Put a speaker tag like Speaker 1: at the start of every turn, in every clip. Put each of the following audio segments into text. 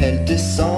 Speaker 1: Elle descend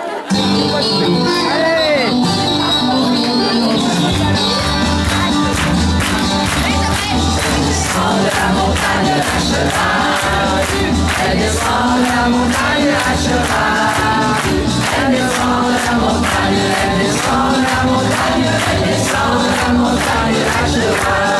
Speaker 2: Shabbat.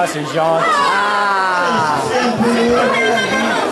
Speaker 2: Ah,
Speaker 1: c'est gentil.
Speaker 3: Ah.